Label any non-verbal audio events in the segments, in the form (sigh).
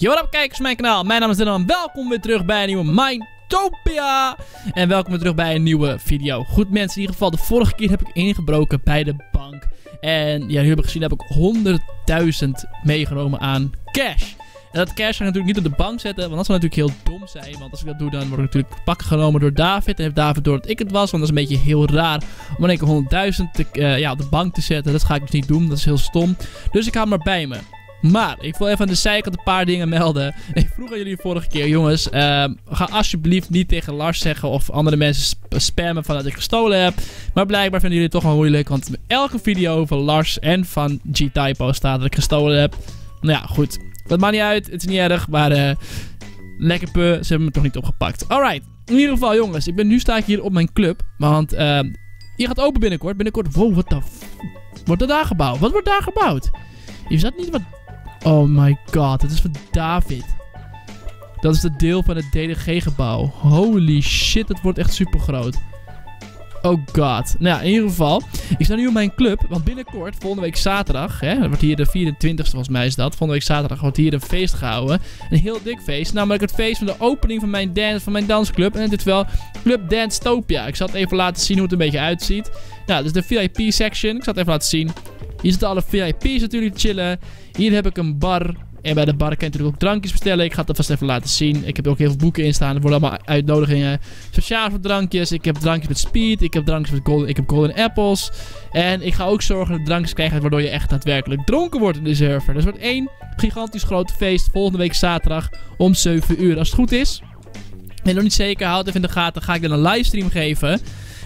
Yo, wat kijkers mijn kanaal. Mijn naam is Dylan. Welkom weer terug bij een nieuwe Mindtopia. En welkom weer terug bij een nieuwe video. Goed mensen, in ieder geval de vorige keer heb ik ingebroken bij de bank. En ja, jullie hebben gezien heb ik 100.000 meegenomen aan cash. En dat cash ga ik natuurlijk niet op de bank zetten, want dat zou natuurlijk heel dom zijn. Want als ik dat doe, dan word ik natuurlijk pakken genomen door David. En heeft David door dat ik het was, want dat is een beetje heel raar om in één keer 100.000 uh, ja, op de bank te zetten. Dat ga ik dus niet doen, dat is heel stom. Dus ik hem maar bij me. Maar ik wil even aan de zijkant een paar dingen melden. (laughs) Ik vroeg aan jullie vorige keer, jongens. Uh, ga alsjeblieft niet tegen Lars zeggen of andere mensen sp spammen van dat ik gestolen heb. Maar blijkbaar vinden jullie het toch wel moeilijk. Want elke video van Lars en van G-Typo staat dat ik gestolen heb. Nou ja, goed. Dat maakt niet uit. Het is niet erg. Maar uh, lekker pu. Ze hebben me toch niet opgepakt. Alright. In ieder geval, jongens. Ik ben, nu sta ik hier op mijn club. Want uh, hier gaat open binnenkort. Binnenkort. Wow, wat de. Wordt er daar gebouwd? Wat wordt daar gebouwd? Is dat niet wat Oh my god, het is van David. Dat is de deel van het DDG-gebouw. Holy shit, het wordt echt super groot. Oh god. Nou ja, in ieder geval. Ik sta nu op mijn club. Want binnenkort, volgende week zaterdag. Hè, wordt hier de 24ste volgens mij is dat. Volgende week zaterdag wordt hier een feest gehouden. Een heel dik feest. Namelijk het feest van de opening van mijn, dance, van mijn dansclub. En dit wel Club Dance Topia. Ik zal het even laten zien hoe het een beetje uitziet. Nou, dus de VIP section. Ik zal het even laten zien. Hier zitten alle VIP's natuurlijk chillen. Hier heb ik een bar. En bij de bar kan je natuurlijk ook drankjes bestellen. Ik ga het vast even laten zien. Ik heb ook heel veel boeken in staan. Er worden allemaal uitnodigingen. Speciaal voor drankjes. Ik heb drankjes met speed. Ik heb drankjes met golden, ik heb golden apples. En ik ga ook zorgen dat drankjes krijgen waardoor je echt daadwerkelijk dronken wordt in de server. Dus wordt één gigantisch groot feest volgende week zaterdag om 7 uur. Als het goed is. En nog niet zeker, houd even in de gaten. Ga ik dan een livestream geven.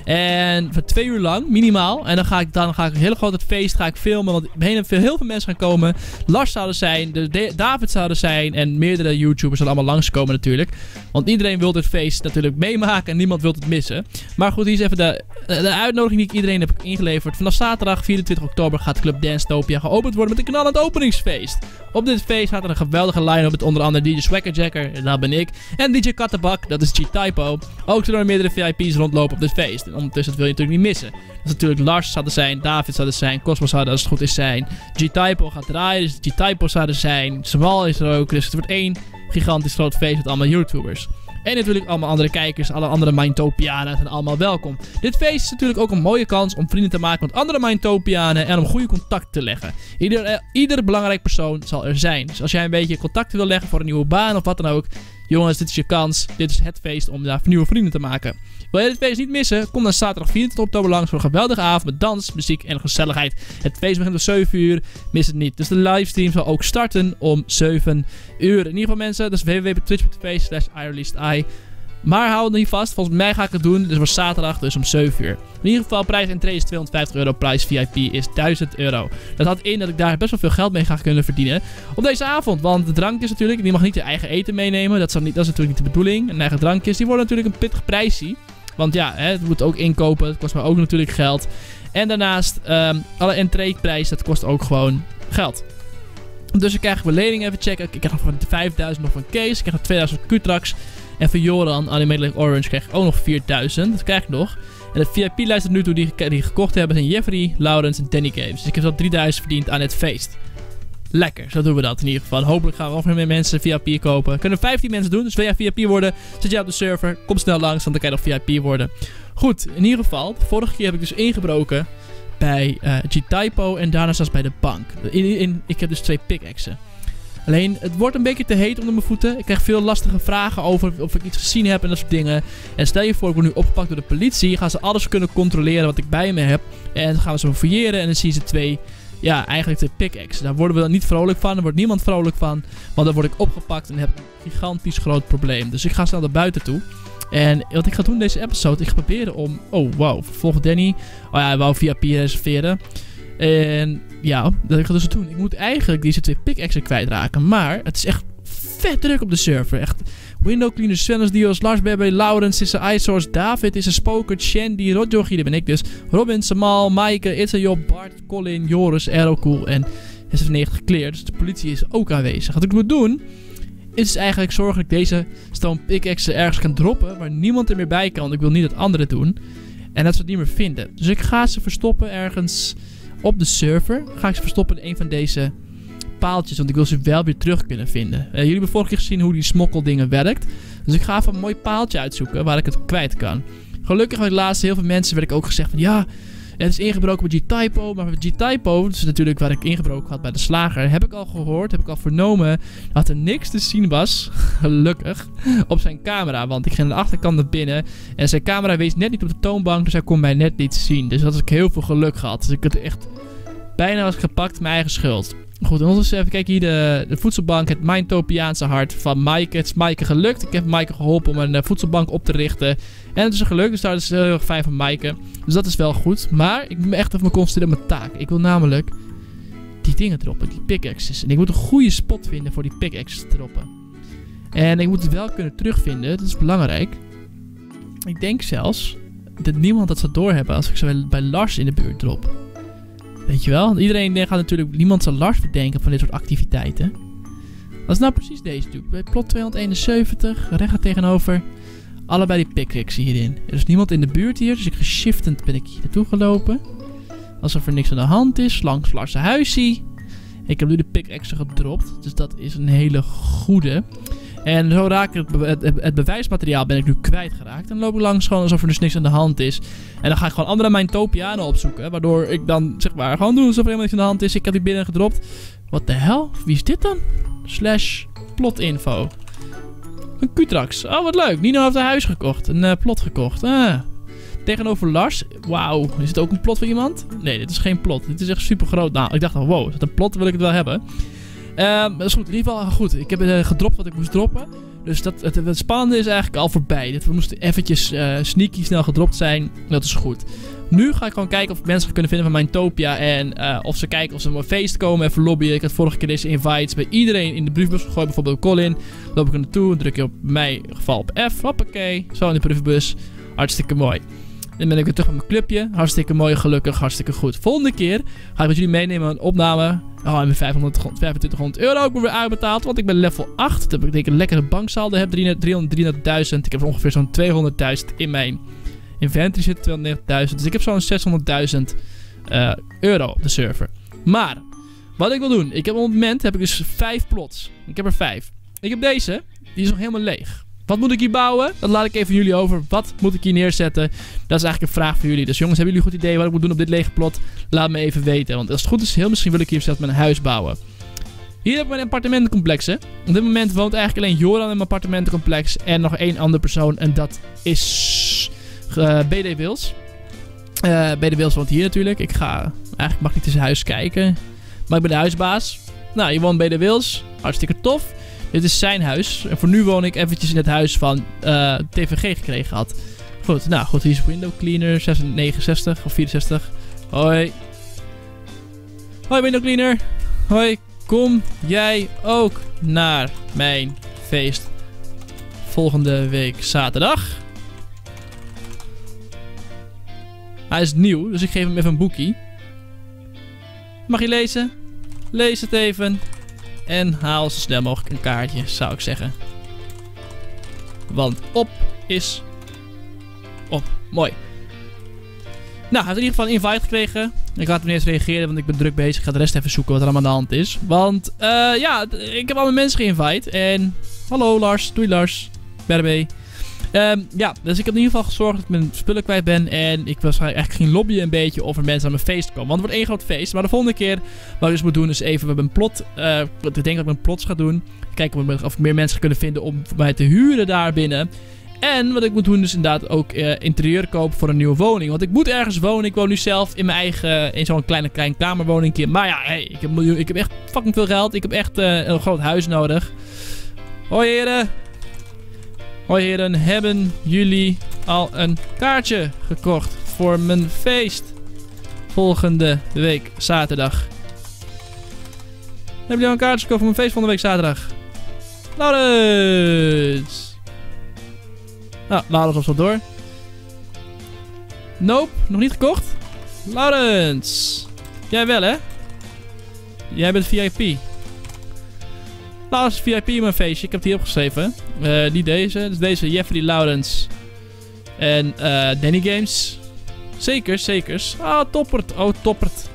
En voor twee uur lang, minimaal. En dan ga ik dan ga ik een hele grote feest ga ik filmen. Want heel veel, mensen gaan komen. Lars zouden zijn, de David zouden zijn. En meerdere YouTubers zullen allemaal langskomen natuurlijk. Want iedereen wil dit feest natuurlijk meemaken. En niemand wil het missen. Maar goed, hier is even de, de uitnodiging die ik iedereen heb ingeleverd. Vanaf zaterdag 24 oktober gaat Club Dance Topia geopend worden met een knallend openingsfeest. Op dit feest staat er een geweldige line-up met onder andere DJ Swaggerjacker, dat ben ik. En DJ Kattenbak, dat is G-Typo. Ook zullen er meerdere VIP's rondlopen op dit feest. En ondertussen wil je natuurlijk niet missen. Dat is natuurlijk Lars zou er zijn, David zou er zijn, Cosmos zou er als het goed is zijn. G-Typo gaat draaien, dus G-Typo zou er zijn. Samal is er ook, dus het wordt één gigantisch groot feest met allemaal YouTubers. En natuurlijk allemaal andere kijkers, alle andere Mindtopianen zijn allemaal welkom. Dit feest is natuurlijk ook een mooie kans om vrienden te maken met andere Mindtopianen en om goede contact te leggen. Ieder, eh, ieder belangrijk persoon zal er zijn. Dus als jij een beetje contacten wil leggen voor een nieuwe baan of wat dan ook, jongens, dit is je kans. Dit is het feest om daar nieuwe vrienden te maken. Wil je dit feest niet missen? Kom dan zaterdag 24 oktober langs voor een geweldige avond met dans, muziek en gezelligheid. Het feest begint om 7 uur. Mis het niet. Dus de livestream zal ook starten om 7 uur. In ieder geval mensen, dat is www.twitch.tv slash maar hou het niet vast. Volgens mij ga ik het doen. Dus voor zaterdag, dus om 7 uur. In ieder geval, prijs entree is 250 euro. Prijs VIP is 1000 euro. Dat houdt in dat ik daar best wel veel geld mee ga kunnen verdienen. Op deze avond. Want de drankjes natuurlijk, die mag niet je eigen eten meenemen. Dat is, niet, dat is natuurlijk niet de bedoeling. En eigen drankjes, die worden natuurlijk een pittig prijsie. Want ja, hè, het moet ook inkopen. Het kost me ook natuurlijk geld. En daarnaast, um, alle entreeprijs, dat kost ook gewoon geld. Dus ik krijg mijn lening even checken. Ik krijg nog van 5000 nog van Kees. Ik krijg nog 2000 Q-Trax. En van Joran, Animated Orange, krijg ik ook nog 4000. Dat krijg ik nog. En de VIP-lijst nu toe die, die gekocht hebben zijn Jeffrey, Laurens en Danny Games. Dus ik heb al 3000 verdiend aan het feest. Lekker, zo doen we dat in ieder geval. Hopelijk gaan we nog meer mensen VIP kopen. Kunnen 15 mensen doen, dus wil jij VIP worden, zit jij op de server, kom snel langs, want dan kan je nog VIP worden. Goed, in ieder geval, vorige keer heb ik dus ingebroken bij uh, G-Typo en daarna zelfs bij de bank. In, in, ik heb dus twee pickaxen. Alleen, het wordt een beetje te heet onder mijn voeten. Ik krijg veel lastige vragen over of ik iets gezien heb en dat soort dingen. En stel je voor, ik word nu opgepakt door de politie. Gaan ze alles kunnen controleren wat ik bij me heb. En dan gaan we ze fouilleren en dan zien ze twee ja, eigenlijk de pickaxe. Daar worden we dan niet vrolijk van. Daar wordt niemand vrolijk van. Want dan word ik opgepakt en heb ik een gigantisch groot probleem. Dus ik ga snel naar buiten toe. En wat ik ga doen in deze episode, ik ga proberen om... Oh, wow. Volg Danny. Oh ja, hij wou via P reserveren. En ja, dat ik ga dus doen. Ik moet eigenlijk deze twee pickaxes kwijtraken. Maar het is echt vet druk op de server. Echt Window Cleaner, Dios, Lars Bebe, Laurens is een iSource, David is een Spoker, Shandy, Rodjogie, daar ben ik dus. Robin, Samal, Maaike, It's a Job, Bart, Colin, Joris, Aerocool en is er 90 gekleerd. Dus de politie is ook aanwezig. Wat ik moet doen, is eigenlijk zorgen dat ik deze stone pickaxe ergens kan droppen waar niemand er meer bij kan. Ik wil niet dat anderen doen. En dat ze het niet meer vinden. Dus ik ga ze verstoppen ergens op de server. Ga ik ze verstoppen in een van deze paaltjes, want ik wil ze wel weer terug kunnen vinden. Eh, jullie hebben vorige keer gezien hoe die smokkeldingen werkt. Dus ik ga even een mooi paaltje uitzoeken waar ik het kwijt kan. Gelukkig had ik laatst heel veel mensen werd ik ook gezegd van ja, het is ingebroken bij G-Typo. Maar bij G-Typo, dus natuurlijk waar ik ingebroken had bij de slager, heb ik al gehoord, heb ik al vernomen dat er niks te zien was, (laughs) gelukkig, op zijn camera. Want ik ging aan de achterkant naar binnen en zijn camera wees net niet op de toonbank, dus hij kon mij net niet zien. Dus dat had ik heel veel geluk gehad. Dus ik had echt bijna was gepakt, mijn eigen schuld. Goed, en ondertussen even kijken hier de, de voedselbank. Het Mijntopiaanse hart van Maaike. Het is Maaike gelukt. Ik heb Maaike geholpen om een uh, voedselbank op te richten. En het is gelukt, dus dat is heel erg fijn van Maaike. Dus dat is wel goed. Maar ik moet echt even concentreren op mijn taak. Ik wil namelijk die dingen droppen, die pickaxes. En ik moet een goede spot vinden voor die pickaxes te droppen. En ik moet het wel kunnen terugvinden, dat is belangrijk. Ik denk zelfs dat niemand dat zal doorhebben als ik ze bij Lars in de buurt drop. Weet je wel? Iedereen gaat natuurlijk... Niemand zal last bedenken van dit soort activiteiten. Dat is nou precies deze. Bij plot 271, recht tegenover. Allebei die pickaxe hierin. Er is niemand in de buurt hier, dus ik geshiftend ben ik hier naartoe gelopen. Alsof er niks aan de hand is. Langs Lars' huisje. Ik heb nu de pickaxe gedropt, dus dat is een hele goede. En zo raak ik het, het, bewijsmateriaal ben ik nu kwijtgeraakt. Dan loop ik langs gewoon alsof er dus niks aan de hand is. En dan ga ik gewoon andere mijn topianen opzoeken. Waardoor ik dan zeg maar gewoon doe alsof er helemaal niks aan de hand is. Ik heb die binnen gedropt. Wat de hel? Wie is dit dan? Slash plotinfo. Een Qtrax. Oh, wat leuk. Nino heeft een huis gekocht. Een uh, plot gekocht. Ah. Tegenover Lars. Wauw. Is het ook een plot voor iemand? Nee, dit is geen plot. Dit is echt super groot. Nou, ik dacht al, wow, is dat een plot? Wil ik het wel hebben. Um, dat is goed. In ieder geval goed. Ik heb uh, gedropt wat ik moest droppen. Dus dat, het, het, spannende is eigenlijk al voorbij. Dat we moesten eventjes uh, sneaky snel gedropt zijn. Dat is goed. Nu ga ik gewoon kijken of mensen kunnen vinden van mijn Topia. En uh, of ze kijken of ze op een feest komen. Even lobbyen. Ik had vorige keer deze invites bij iedereen in de briefbus gegooid. Bijvoorbeeld Colin. Loop ik er naartoe. Druk je op mijn geval op F. Hoppakee. Zo in de briefbus. Hartstikke mooi. Dan ben ik weer terug met mijn clubje. Hartstikke mooi, gelukkig, hartstikke goed. Volgende keer ga ik met jullie meenemen een opname. Oh, en mijn 500, 2500 euro ook weer uitbetaald. Want ik ben level 8. Dat betekent een lekkere banksaldo heb. 300.000. Ik heb ongeveer zo'n 200.000 in mijn inventory zitten. 290.000. Dus ik heb zo'n 600.000 uh, euro op de server. Maar, wat ik wil doen. Ik heb op het moment heb ik dus 5 plots. Ik heb er 5. Ik heb deze. Die is nog helemaal leeg. Wat moet ik hier bouwen? Dat laat ik even jullie over. Wat moet ik hier neerzetten? Dat is eigenlijk een vraag voor jullie. Dus jongens, hebben jullie een goed idee wat ik moet doen op dit lege plot? Laat me even weten. Want als het goed is, heel misschien wil ik hier zelfs mijn huis bouwen. Hier heb ik mijn appartementencomplex. Hè. Op dit moment woont eigenlijk alleen Joran in mijn appartementencomplex. En nog één andere persoon. En dat is eh, BD Wils. Uh, eh, BD Wils woont hier natuurlijk. Ik ga... Eigenlijk mag niet zijn huis kijken. Maar ik ben de huisbaas. Nou, je woont BD Wils. Hartstikke tof. Dit is zijn huis. En voor nu woon ik eventjes in het huis van eh, TVG gekregen had. Goed, nou goed, hier is window cleaner 69 of 64. Hoi. Hoi window cleaner. Hoi, kom jij ook naar mijn feest volgende week zaterdag? Hij is nieuw, dus ik geef hem even een boekie. Mag je lezen? Lees het even. En haal zo snel mogelijk een kaartje, zou ik zeggen. Want op is op. Mooi. Nou, hij heeft in ieder geval een invite gekregen. Ik laat hem eerst reageren, want ik ben druk bezig. Ik ga de rest even zoeken wat er allemaal aan de hand is. Want, uh, ja, ik heb al mijn mensen geïnvite. En, hallo Lars. Doei Lars. Berbe. Um, ja, dus ik heb in ieder geval gezorgd dat ik mijn spullen kwijt ben. En ik was eigenlijk ging lobbyen een beetje of er mensen aan mijn feest komen. Want het wordt één groot feest. Maar de volgende keer wat ik dus moet doen is even met een plot. Uh, ik denk dat ik een plots ga doen. Kijken of ik meer mensen kunnen vinden om mij te huren daar binnen. En wat ik moet doen is inderdaad ook uh, interieur kopen voor een nieuwe woning. Want ik moet ergens wonen. Ik woon nu zelf in mijn eigen, in zo'n kleine, klein kamerwoningje. Maar ja, hey, ik, heb, ik heb echt fucking veel geld. Ik heb echt uh, een groot huis nodig. Hoi heren. Hoi heren, hebben jullie al een kaartje gekocht voor mijn feest? Volgende week zaterdag. Hebben jullie al een kaartje gekocht voor mijn feest volgende week zaterdag? Laurens! Nou, Laurens was wel door. Nope, nog niet gekocht? Laurens! Jij wel, hè? Jij bent VIP. Laurens VIP in mijn feestje. Ik heb die opgeschreven. Uh, niet deze. Dus deze Jeffrey Lawrence. En uh, Danny Games. Zeker, zeker. Ah, toppert. Oh, toppert.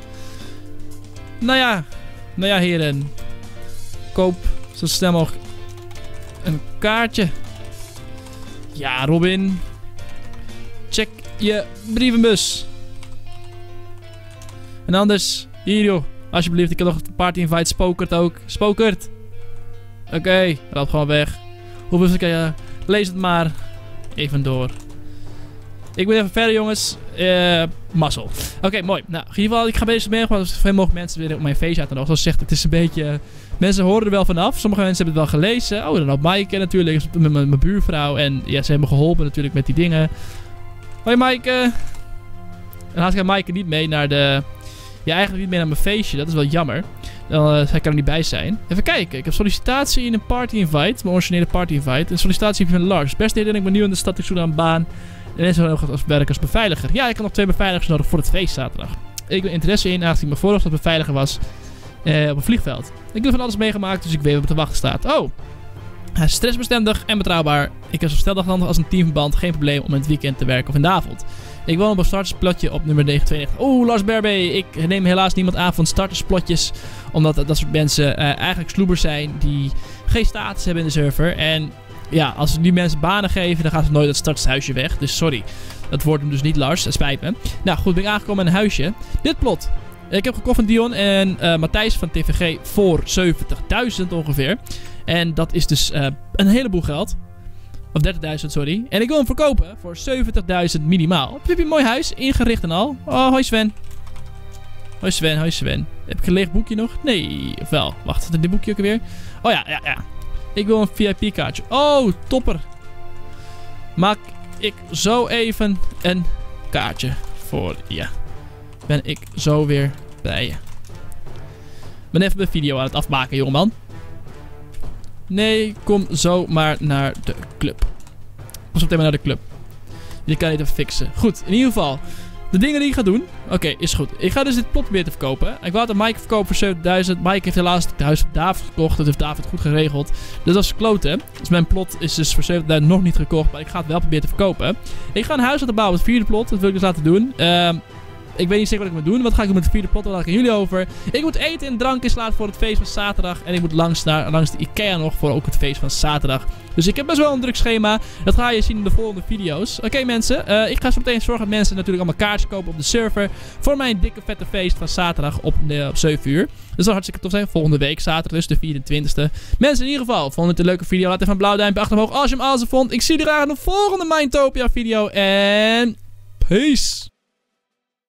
Nou ja. Nou ja, heren. koop zo snel mogelijk een kaartje. Ja, Robin. Check je brievenbus. En anders, hier joh. Alsjeblieft, ik heb nog een party invite. Spokert ook. Spokert. Oké, okay, gewoon weg. Hoeveel kan je? Lees het maar. Even door. Ik ben even verder, jongens. Uh, mazzel. Oké, mooi. Nou, in ieder geval, ik ga bezig mee. Want zoveel mogelijk mensen weer op mijn feestje uit. Zoals zegt, het is een beetje... Mensen horen er wel vanaf. Sommige mensen hebben het wel gelezen. Oh, dan ook Maaike natuurlijk. Met mijn buurvrouw. En ja, ze hebben me geholpen natuurlijk met die dingen. Hoi Maaike. Haast ik Maaike niet mee naar de... Ja, eigenlijk niet mee naar mijn feestje. Dat is wel jammer. Dan, uh, hij kan er niet bij zijn. Even kijken. Ik heb sollicitatie in een party invite. Mijn originele party invite. Een sollicitatie van Lars. Beste heer, ik ben nieuw in de stad. Ik zoek naar een baan. En is nog als werk als beveiliger. Ja, ik heb nog twee beveiligers nodig voor het feest zaterdag. Ik ben interesse in, aangezien mijn vorige beveiliger was eh, op een vliegveld. Ik heb van alles meegemaakt, dus ik weet wat te wachten staat. Oh, hij is stressbestendig en betrouwbaar. Ik heb zo steldag als een teamverband geen probleem om in het weekend te werken of in de avond. Ik woon op een startersplotje op nummer 992. Oeh, Lars Berbe. Ik neem helaas niemand aan van startersplotjes. Omdat dat soort mensen uh, eigenlijk sloebers zijn die geen status hebben in de server. En ja, als we die mensen banen geven, dan gaan ze nooit het startershuisje weg. Dus sorry. Dat wordt hem dus niet, Lars. Het spijt me. Nou goed, ben ik aangekomen in een huisje. Dit plot. Ik heb gekocht van Dion en uh, Matthijs van TVG voor 70.000 ongeveer. En dat is dus uh, een heleboel geld. Of 30.000, sorry. En ik wil hem verkopen voor 70.000 minimaal. Heb je mooi huis, ingericht en al. Oh, hoi Sven. Hoi Sven, hoi Sven. Heb ik een leeg boekje nog? Nee, of wel. Wacht, wat is dit boekje ook weer? Oh ja, ja, ja. Ik wil een VIP-kaartje. Oh, topper. Maak ik zo even een kaartje voor je. Ben ik zo weer bij je. ben even mijn video aan het afmaken, jongeman. Nee, kom zo maar naar de club. Kom zo meteen maar naar de club. Die kan je even fixen. Goed, in ieder geval. De dingen die ik ga doen. Oké, is goed. Ik ga dus dit plot weer te verkopen. Ik wou het Mike verkopen voor 7000. Mike heeft helaas het huis van David gekocht. Dat heeft David goed geregeld. Dus dat is kloten. Dus mijn plot is dus voor 7000 nog niet gekocht. Maar ik ga het wel proberen te verkopen. Ik ga een huis laten bouwen. Het vierde plot. Dat wil ik dus laten doen. Ehm... Ik weet niet zeker wat ik moet doen. Wat ga ik met de vierde plot? Daar laat ik jullie over. Ik moet eten en drank inslaan voor het feest van zaterdag. En ik moet langs, naar, langs de Ikea nog voor ook het feest van zaterdag. Dus ik heb best wel een druk schema. Dat ga je zien in de volgende video's. Oké mensen, uh, ik ga zo meteen zorgen dat mensen natuurlijk allemaal kaartjes kopen op de server. Voor mijn dikke vette feest van zaterdag op, uh, op 7 uur. Dat zal hartstikke tof zijn. Volgende week zaterdag, dus de 24e. Mensen in ieder geval, vond het een leuke video? Laat even een blauw duimpje achter omhoog als je hem awesome vond. Ik zie je graag in de volgende Mindtopia video. En peace!